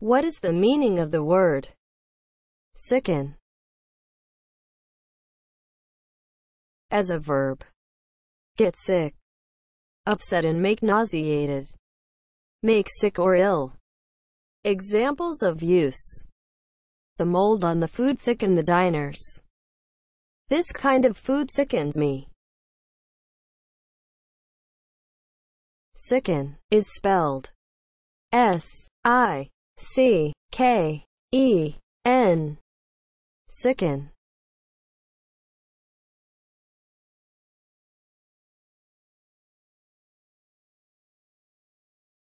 What is the meaning of the word sicken? As a verb, get sick, upset and make nauseated, make sick or ill. Examples of use. The mold on the food sickened the diners. This kind of food sickens me. Sicken is spelled S-I-C-K-E-N. Sicken.